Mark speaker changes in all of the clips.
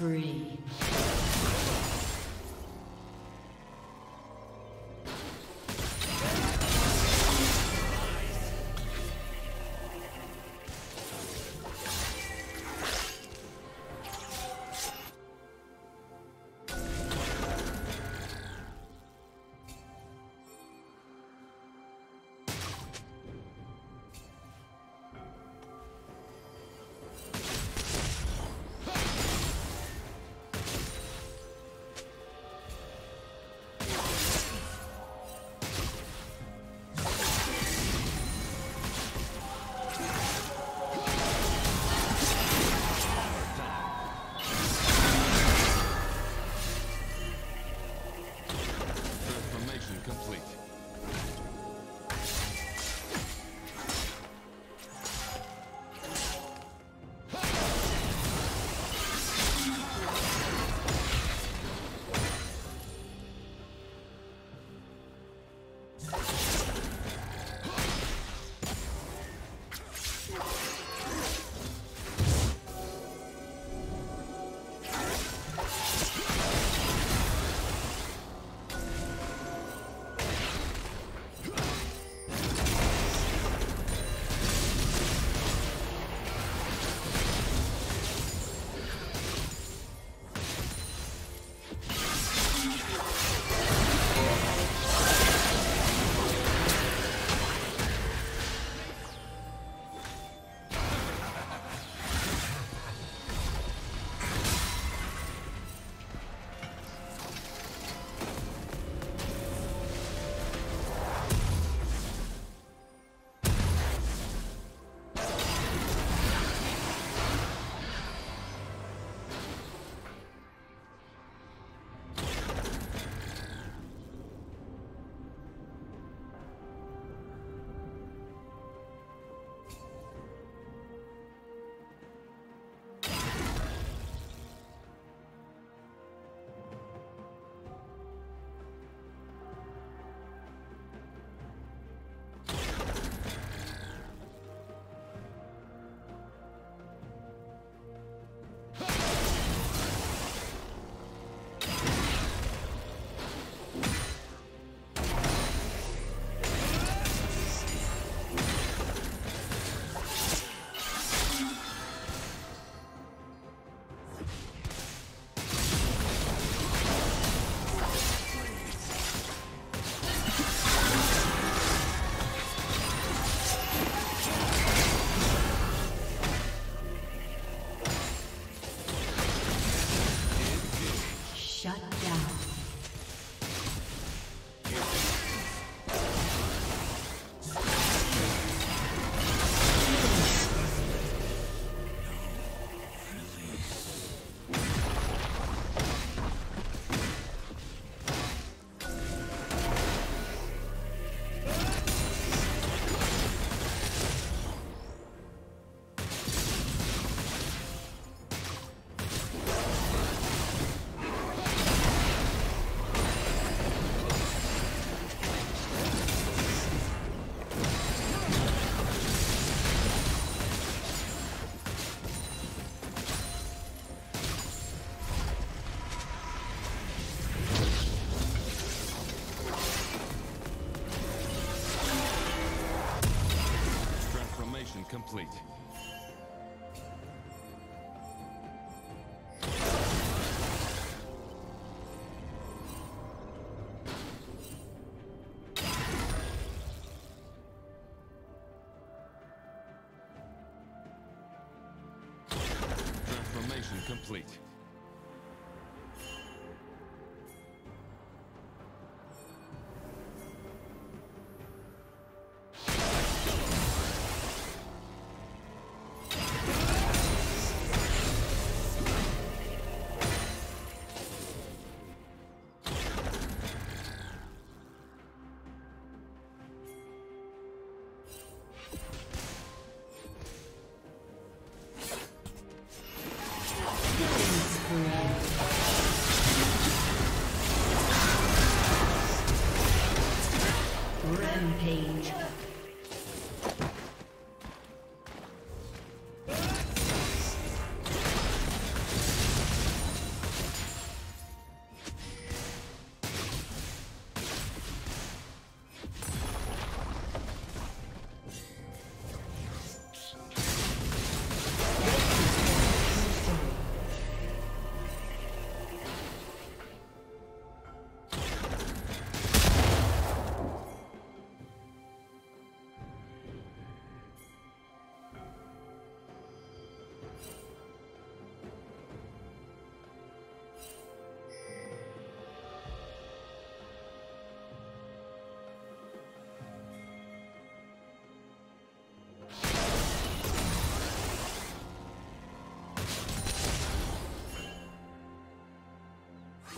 Speaker 1: Spree.
Speaker 2: Complete.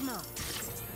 Speaker 1: Marked.